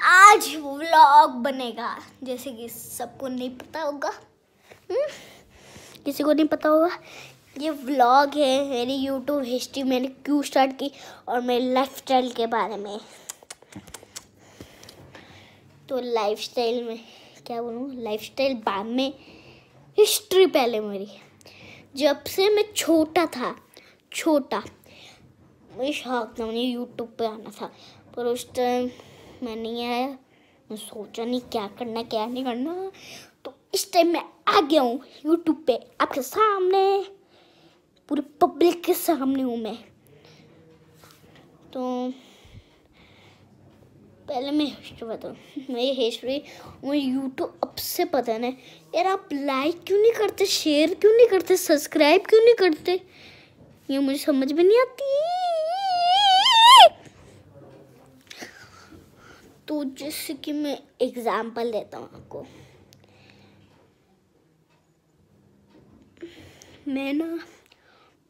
आज व्लॉग बनेगा। जैसे कि सबको नहीं पता होगा। हम्म? किसी को नहीं पता होगा, ये व्लॉग है मेरी यूट्यूब हिस्ट्री मैंने क्यों स्टार्ट की और मेरे लाइफ स्टाइल के बारे में। तो लाइफ स्टाइल में। क्या बोलूँ लाइफ स्टाइल बाद में हिस्ट्री पहले मेरी। जब से मैं छोटा था, छोटा, मुझे शौक था मुझे यूट्यूब पे आना था, पर उस टाइम मैं नहीं आया, मैं सोचा नहीं क्या करना, क्या नहीं करना तो इस टाइम मैं आ गया हूँ यूट्यूब पे, आपके सामने, पूरे पब्लिक के सामने हूँ मैं। तो पहले मैं हिस्ट्री बताऊँ। मेरी हिस्ट्री मुझे यूट्यूब अब से पता नहीं यार आप लाइक क्यों नहीं करते? शेयर क्यों नहीं करते? सब्सक्राइब क्यों नहीं करते? ये मुझे समझ में नहीं आती। तो जैसे कि मैं एग्ज़ाम्पल देता हूँ आपको। मैं ना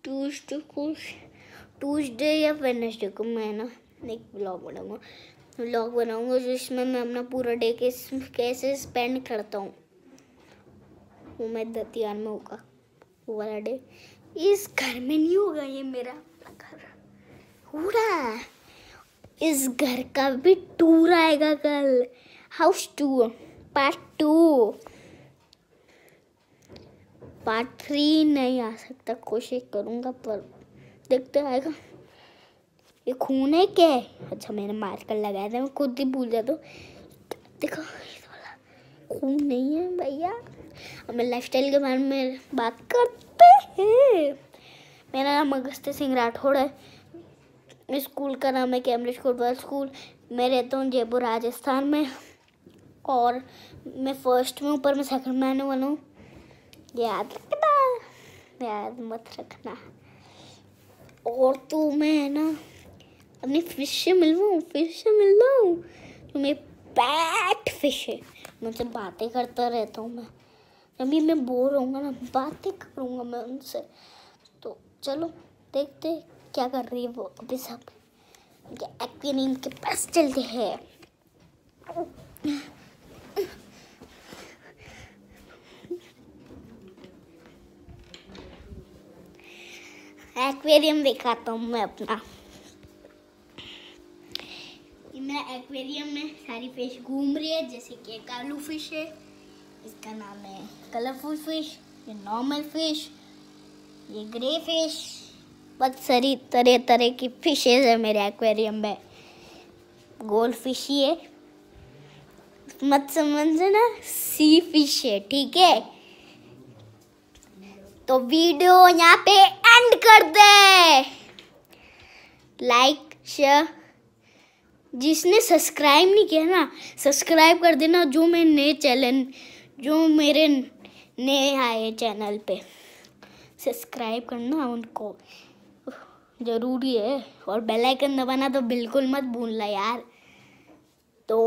ट्यूसडे को ट्यूसडे या वेनसडे को मैं ना एक ब्लॉग बनाऊँगा। ब्लॉग बनाऊँगा, जिसमें मैं अपना पूरा डे के कैसे स्पेंड करता हूँ। वो मैं दतियान में होगा, वो वाला डे इस घर में नहीं होगा ये मेरा घर। हो रहा इस घर का भी टूर आएगा कल। House tour part two part three नहीं आ सकता, कोशिश करूँगा, पर देखते आएगा। ये खून है क्या? अच्छा मैंने मार कर लगाया था, मैं खुद ही भूल जाता हूँ। देखो खून नहीं है भैया। हमें लाइफ स्टाइल के बारे में बात करते हैं। मेरा नाम अगस्त्य सिंह राठौड़ है। स्कूल का नाम है कैम्ब्रिज कोटवाल स्कूल मैं रहता हूँ जयपुर, राजस्थान में। और मैं फ़र्स्ट में ऊपर मैं सेकंड में आने वाला हूँ। याद रखना, याद मत रखना। और तो मैं ना अपनी फ़िश से मिल रहा हूँ फ़िश से मिल रहा हूँ जो मेरी पैट फ़िश है। उनसे बातें करता रहता हूँ मैं। जब भी मैं बोर रहूँगा ना, बातें करूँगा मैं उनसे। तो चलो, देखते क्या कर रही है वो अभी सब। एक्वेरियम के पास चलते हैं। एक्वेरियम दिखाता हूँ मैं अपना। ये मेरा एक्वेरियम में सारी फ़िश घूम रही है, जैसे कि कालू फ़िश है, इसका नाम है कलरफुल फ़िश, ये नॉर्मल फ़िश, ये ग्रे फ़िश बहुत सारी तरह तरह की फिशेज है मेरे एक्वेरियम में। गोल्ड फ़िश ही है। मत समझना, सी फ़िश है, ठीक है? तो वीडियो यहाँ पे एंड कर दे। लाइक, शेयर जिसने सब्सक्राइब नहीं किया ना, सब्सक्राइब कर देना जो मैं नए चैनल, जो मेरे नए आए चैनल पे। सब्सक्राइब करना उनको, ज़रूरी है। और बेल आइकन दबाना तो बिल्कुल मत भूलना यार। तो